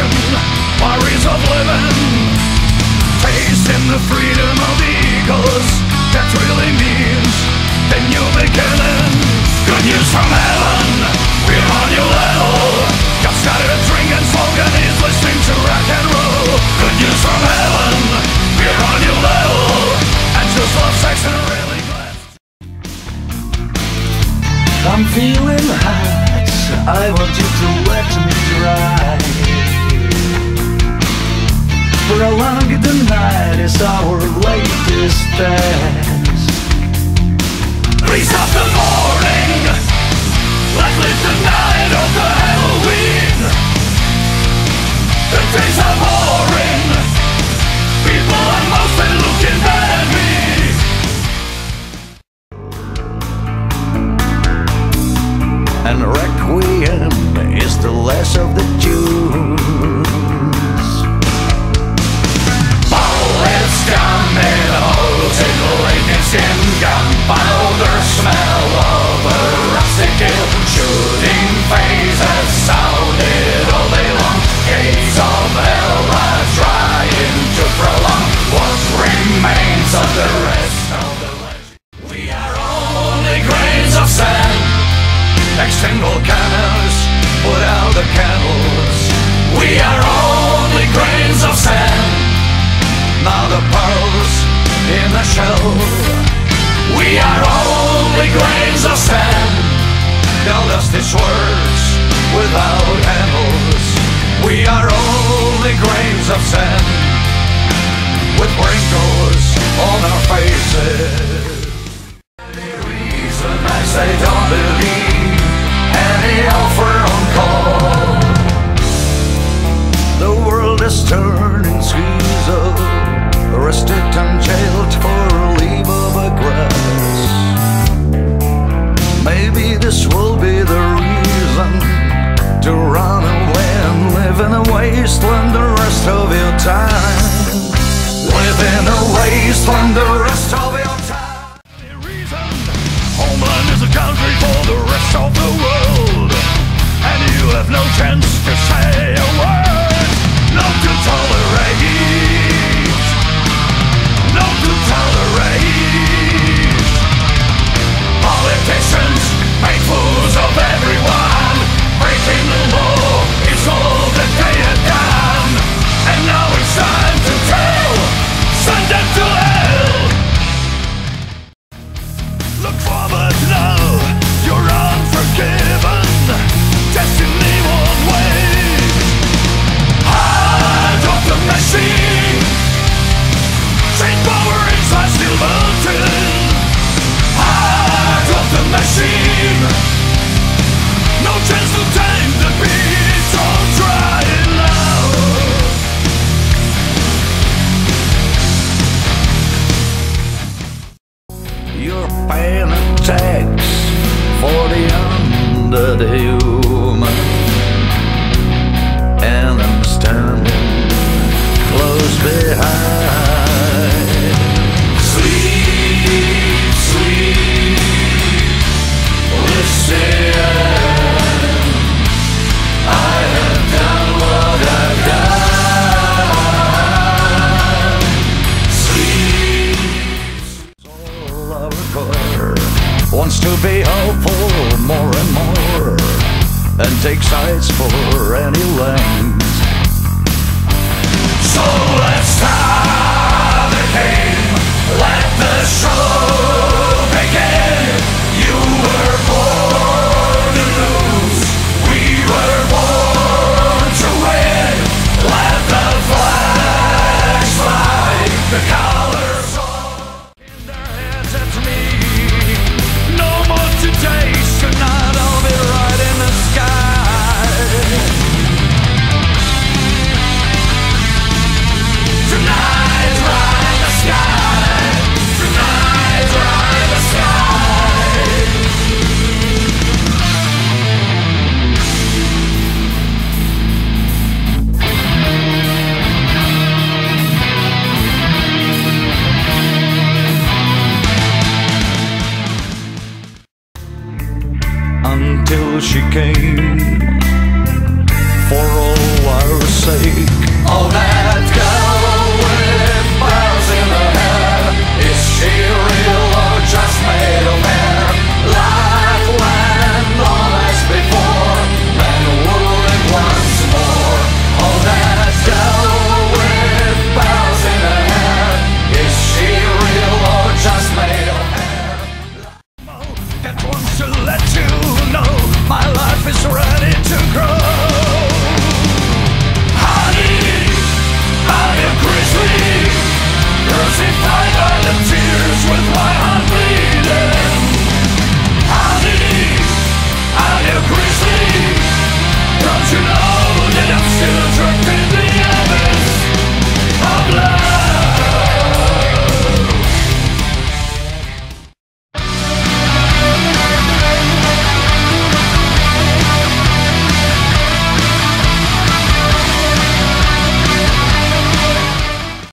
passion, worries of living, tasting the freedom of the eagles. That really means then you'll be killing. Good news from heaven, we're on your level. Got started drinking, smoking, he's listening to rock and roll. Good news from heaven, we're on your level. And just love sex and really glad. I'm feeling hot. I want you to wet me dry. Is our latest dance. Please stop the morning. Let's live the night of the Halloween. The days are boring. People are mostly looking at me. And Requiem is the last of the tunes. Out in lightnings in gunpowder smell of a rusty kill. Shooting phases sounded all day long. Gates of hell are trying to prolong what remains of the the. We are only grains of sand. They'll dust its words without handles. We are only grains of sand with wrinkles on our faces. Any reason I say don't believe any offer on call. The world is schizo Arrested and jailed for leave of a grass Maybe this will be the reason To run away and live in a wasteland the rest of your time. Live in a wasteland the rest of your time. Homeland is a country for the rest of the world. And you have no chance to say the human And I'm standing close behind Sleep, sleep. Listen. I have done what I've done. Sleep. All our core wants to be hopeful more and more And take sides for any length. So let's until she came for all our sake. All right.